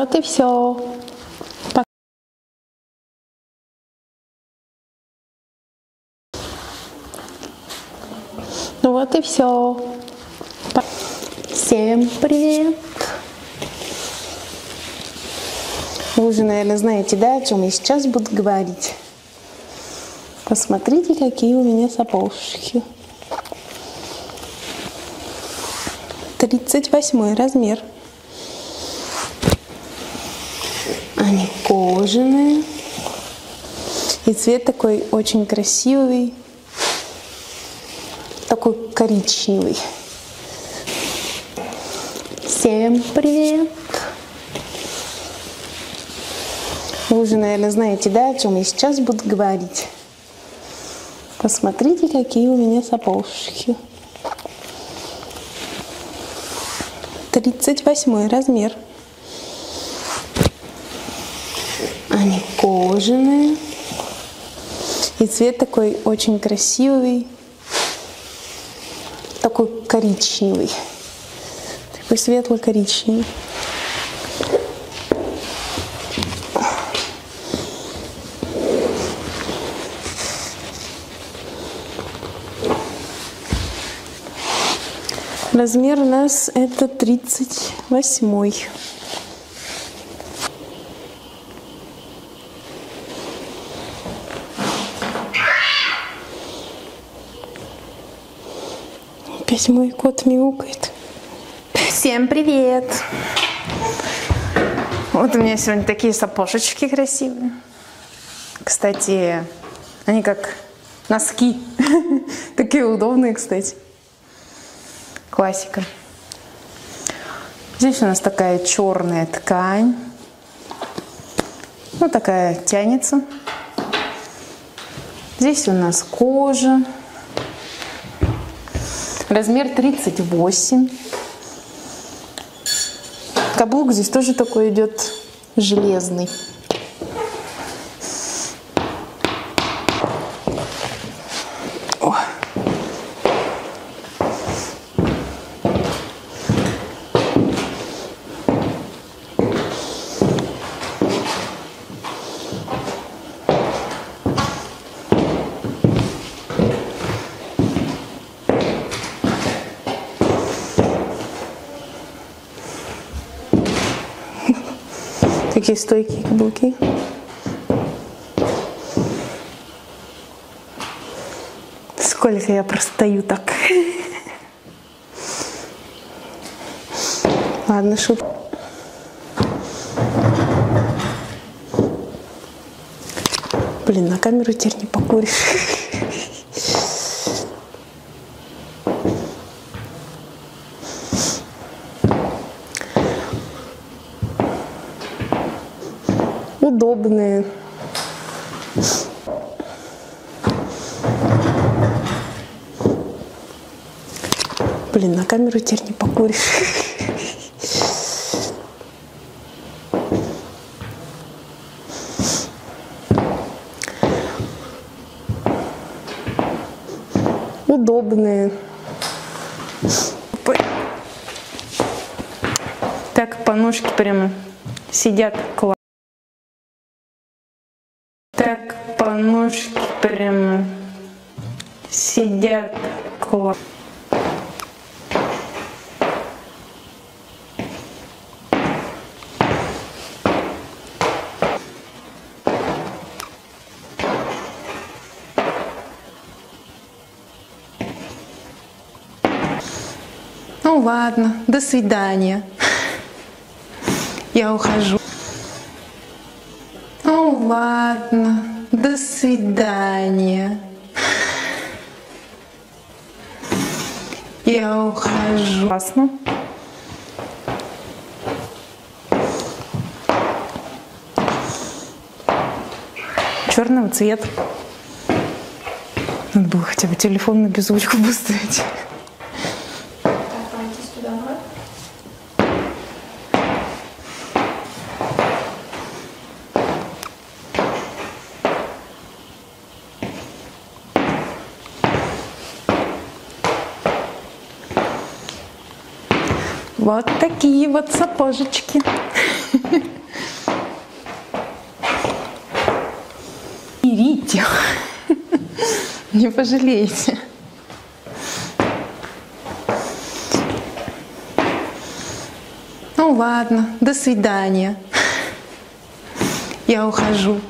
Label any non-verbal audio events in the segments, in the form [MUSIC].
вот и все. Ну вот и все. Всем привет! Вы уже, наверное, знаете, да, о чем я сейчас буду говорить. Посмотрите, какие у меня сапожки. 38 размер. Они кожаные. И цвет такой очень красивый. Такой коричневый. Всем привет! Вы уже, наверное, знаете, да, о чем я сейчас буду говорить. Посмотрите, какие у меня сапожки. 38 размер. Они кожаные. И цвет такой очень красивый. Такой коричневый. Такой светло-коричневый. Размер у нас это 38. Опять мой кот мяукает. Всем привет! Вот у меня сегодня такие сапожечки красивые. Кстати, они как носки. [LAUGHS] Такие удобные, кстати. Классика. Здесь у нас такая черная ткань. Ну, такая тянется. Здесь у нас кожа. Размер 38. Каблук здесь тоже такой идет железный. Такие стойкие каблуки. Сколько я простою так. Ладно, шут. Блин, на камеру теперь не покуришь. Удобные. Блин, на камеру теперь не покуришь. Удобные. Так по ножке прямо сидят классно. Так по ножке прямо сидят классно. Ну ладно, до свидания. Я ухожу. Ладно, до свидания. Я ухожу. Классно. Черного цвета. Надо было хотя бы телефон на беззвучку [LAUGHS] поставить. Вот такие вот сапожечки. [LAUGHS] Берите, не пожалеете. Ну ладно, до свидания. Я ухожу.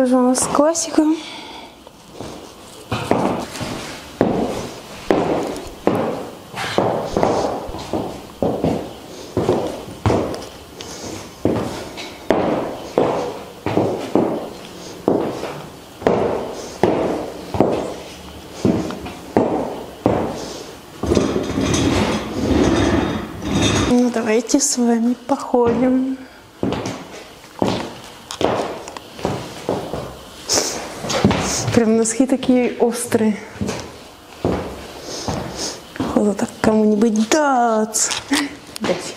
Тоже у нас классика. Ну, давайте с вами походим. Прям носки такие острые. Походу так кому-нибудь дать. Дать.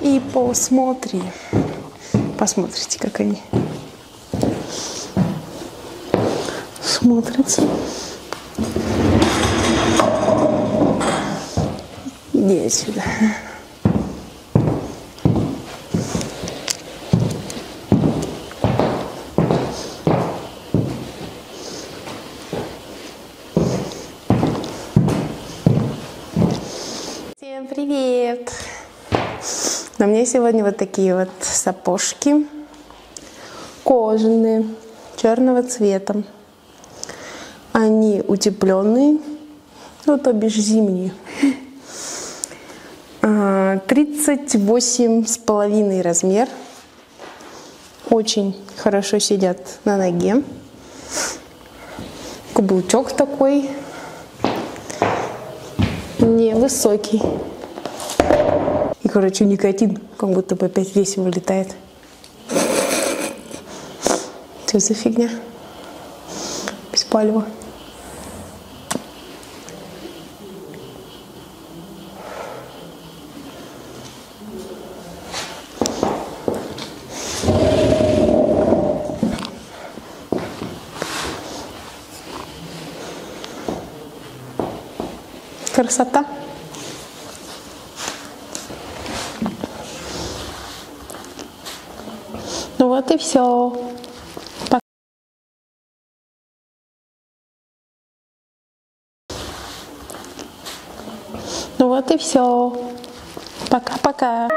И посмотри. Посмотрите, как они смотрятся. Иди сюда. Всем привет! На мне сегодня вот такие вот сапожки кожаные, черного цвета. Они утепленные, ну то бишь зимние. А, 38 с половиной размер. Очень хорошо сидят на ноге. Каблучок такой невысокий. Короче, никотин как будто бы опять весь вылетает. Что за фигня? Без палева. Красота. Вот и все. Ну вот и все. Пока-пока.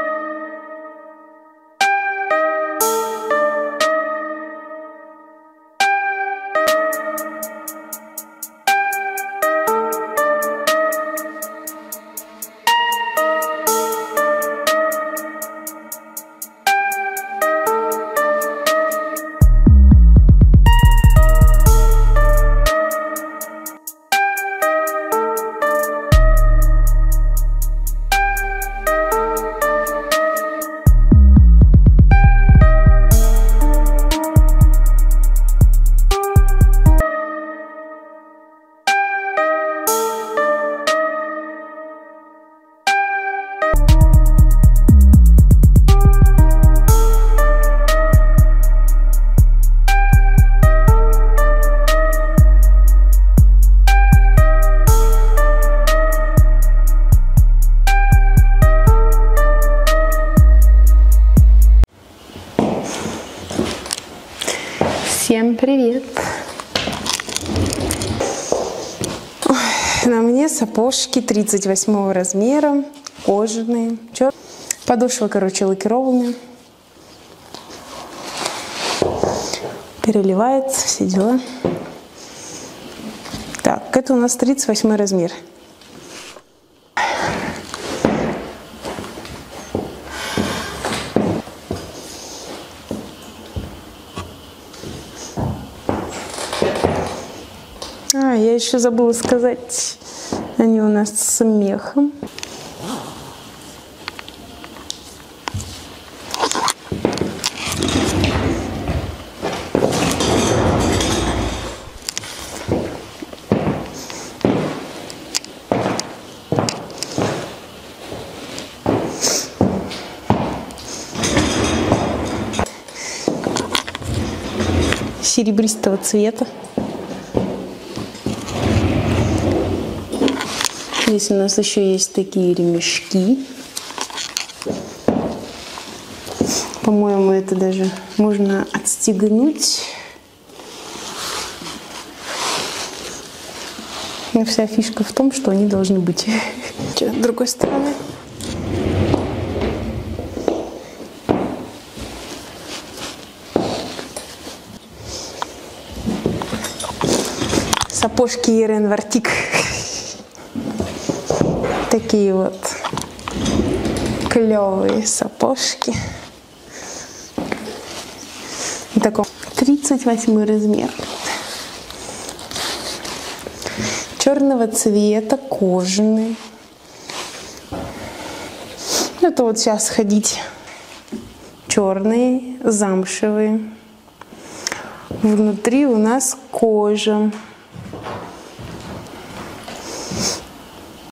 Сапожки 38 размера, кожаные, чер... подошва, короче, лакированная. Переливается, все дела. Так, это у нас 38 размер. А, я еще забыла сказать, они у нас с мехом. серебристого цвета. Здесь у нас еще есть такие ремешки. По-моему, это даже можно отстегнуть. Но вся фишка в том, что они должны быть. С другой стороны. Сапожки Ерен Вартик. Такие вот клевые сапожки. Такой 38 размер. Черного цвета, кожаный. Это вот сейчас ходить черные, замшевые. Внутри у нас кожа.